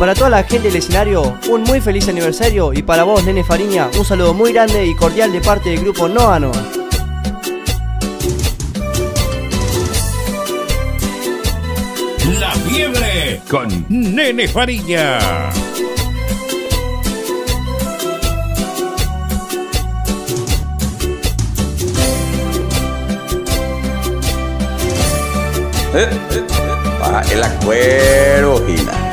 Para toda la gente del escenario, un muy feliz aniversario y para vos, Nene Fariña, un saludo muy grande y cordial de parte del grupo Noa Noa. La fiebre con Nene Fariña. Eh, eh, eh, ah, el acuero, Gina.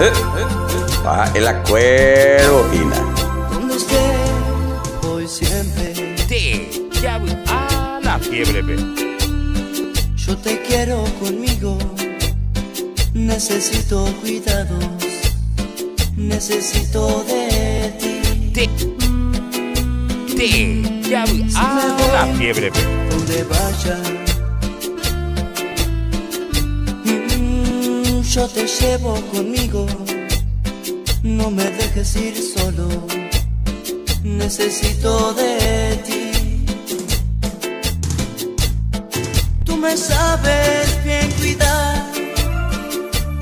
Eh, eh, ah, el acuero, Gina. Donde esté, voy siempre. Ya vi- Ah, la fiebre. pe. Yo te quiero conmigo. Necesito cuidados. Necesito de ti. Sí, ya vi- Ah, la fiebre. pe. Donde vaya. Yo te llevo conmigo. No me dejes ir solo. Necesito de ti. Tú me sabes bien cuidar.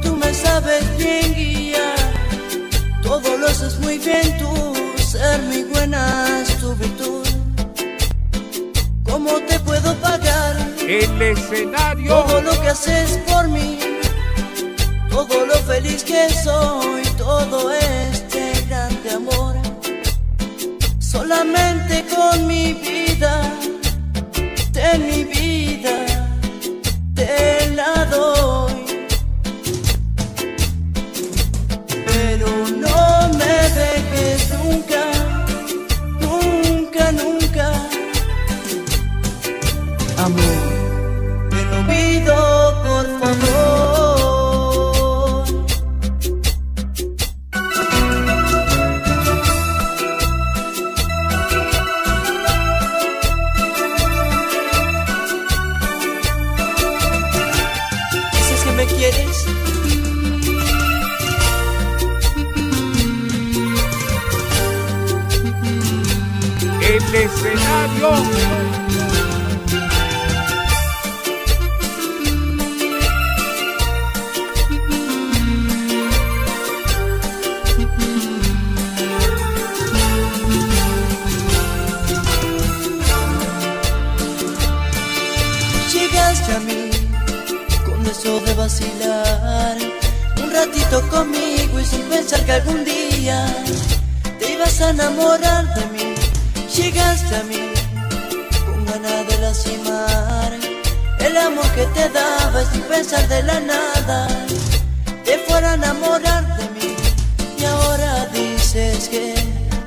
Tú me sabes bien guiar. Todo lo haces muy bien tú. Ser muy buena es tu virtud. ¿Cómo te puedo pagar El escenario. todo lo que haces por mí? Todo lo feliz que soy, todo este grande amor. Solamente con mi vida, escenario. Llegaste a mí con deseo de vacilar un ratito conmigo y sin pensar que algún día te ibas a enamorar de mí. Llegaste a mí con ganas de lastimar el amor que te daba sin pensar de la nada te fuera a enamorar de mí. Y ahora dices que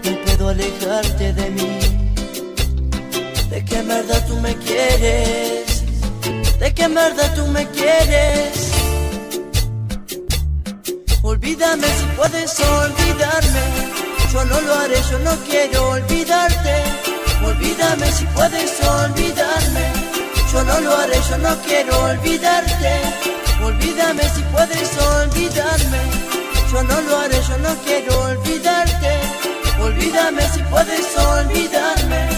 no puedo alejarte de mí. De en verdad tú me quieres, de en verdad tú me quieres. Olvídame si puedes olvidarme, yo no lo haré, yo no quiero olvidarte. Olvídame si puedes olvidarme, yo no lo haré, yo no quiero olvidarte. Olvídame si puedes olvidarme. Yo no lo haré, yo no quiero olvidarte. Olvídame si puedes olvidarme.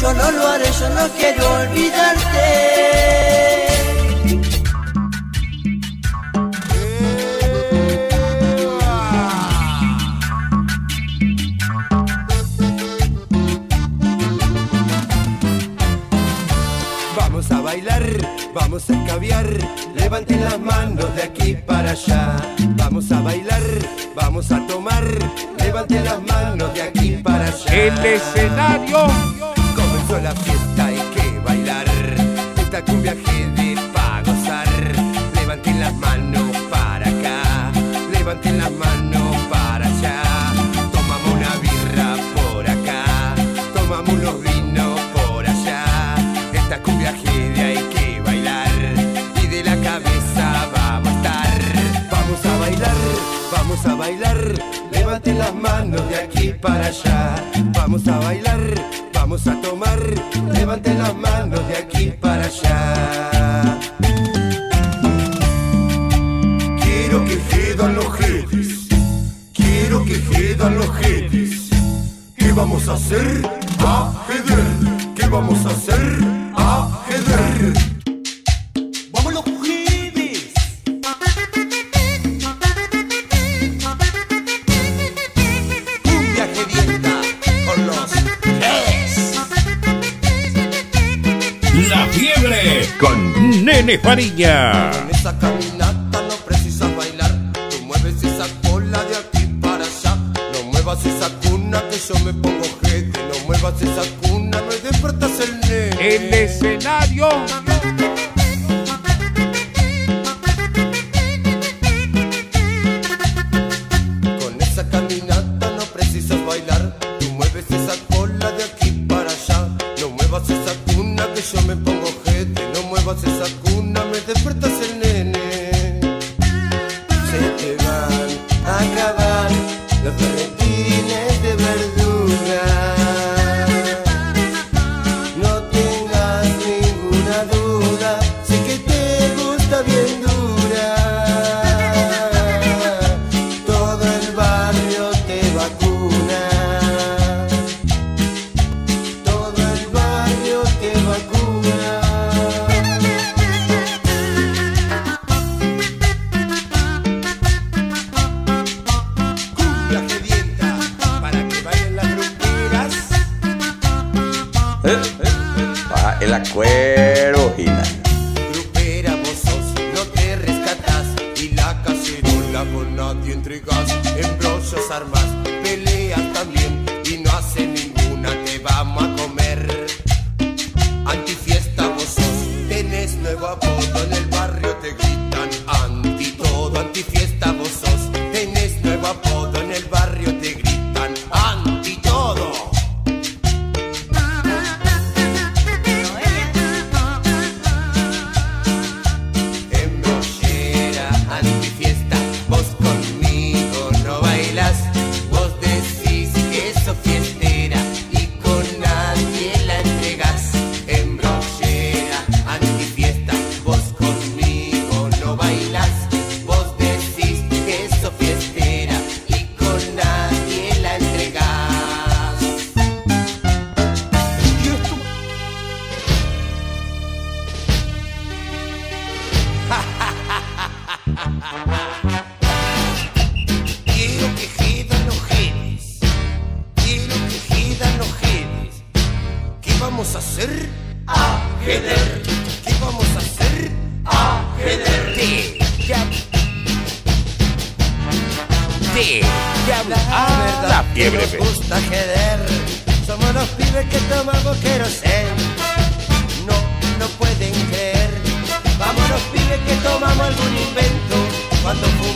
Yo no lo haré, yo no quiero olvidarte. Vamos a escabiar, levanten las manos de aquí para allá. Vamos a bailar, vamos a tomar, levanten las manos de aquí para allá. El escenario. Comenzó la fiesta, hay que bailar. Esta cumbia de para allá. Vamos a bailar, vamos a tomar. Levanten las manos de aquí para allá. Quiero que quedan los jetes. Quiero que quedan los jetes. ¿Qué vamos a hacer? Ajedrez. ¿Qué vamos a hacer? Ajedrez. ¡Vamos La fiebre con Nene Fariña. En esa caminata no precisas bailar. Tú mueves esa cola de aquí para allá. No muevas esa cuna que yo me pongo jete. No muevas esa cuna, me despertas el nene. El escenario. Yo me pongo jete. No muevas esa cuna,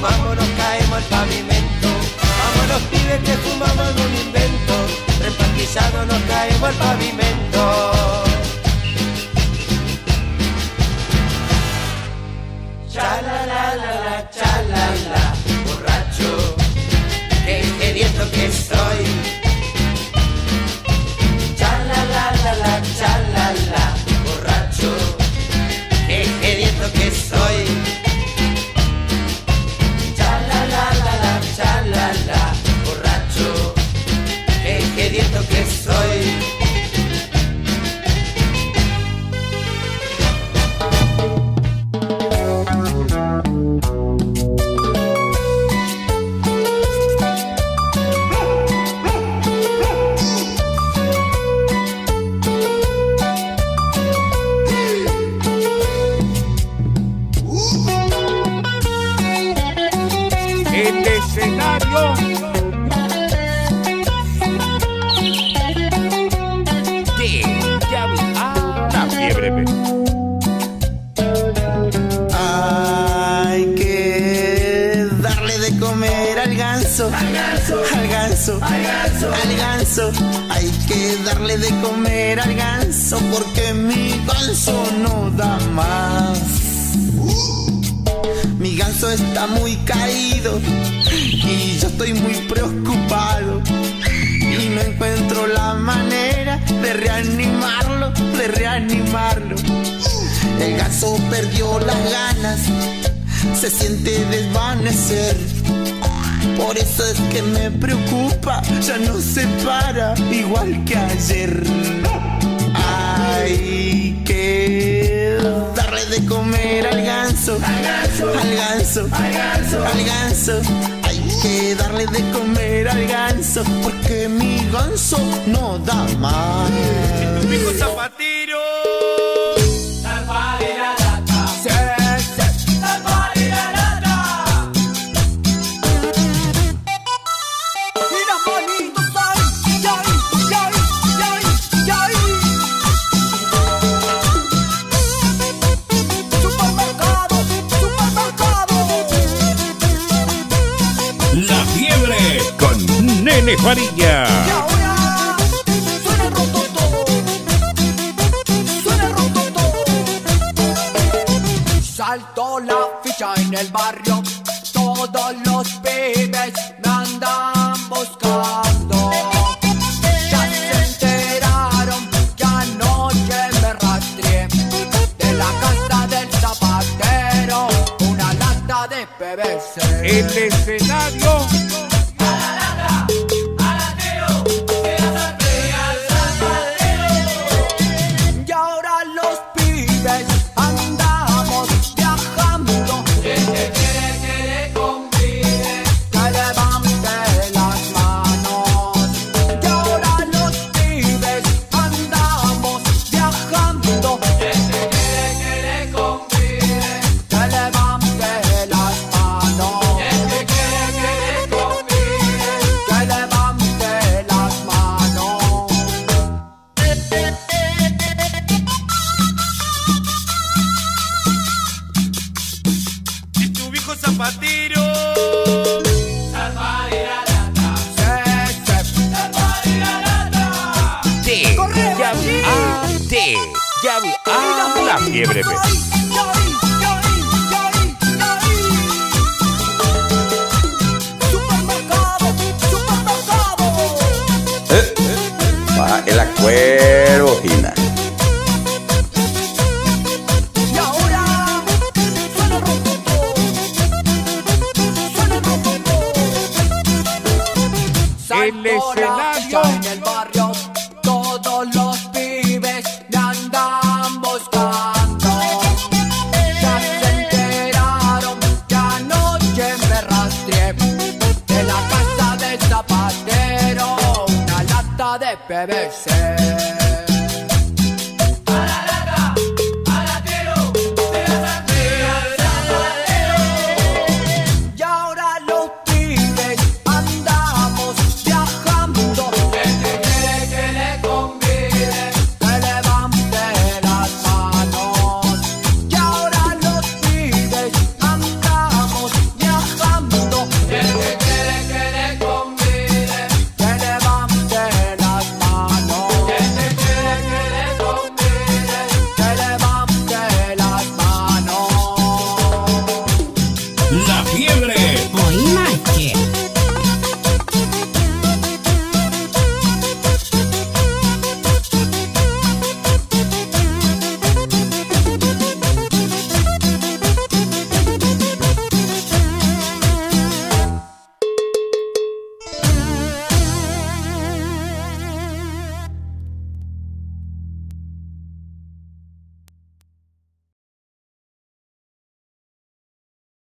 fumamos nos caemos al pavimento. Vamos los pibes que fumamos algún invento. Repartizados nos caemos al pavimento. Cha la la la la, cha la borracho, qué ingenioso que soy. escenario. Hay que darle de comer. Al ganso. Al ganso. Al ganso. Al ganso. Hay que darle de comer al ganso porque mi ganso no da más. Mi ganso está muy caído y yo estoy muy preocupado. Y no encuentro la manera de reanimarlo, de reanimarlo. El ganso perdió las ganas, se siente desvanecer. Por eso es que me preocupa, ya no se para igual que ayer. Al ganso, al ganso, al ganso. Hay que darle de comer al ganso, porque mi ganso no da más. Nene Fariña. Salto la ficha en el barrio, todos los pibes me andan buscando. Ya se enteraron que anoche me rastreé de la casa del zapatero, una lata de PVC. El escenario A. A. La fiebre. El acuerdo, Gina. Y ahora suena rococó, suena rococó. El escenario. en el barrio, todos los de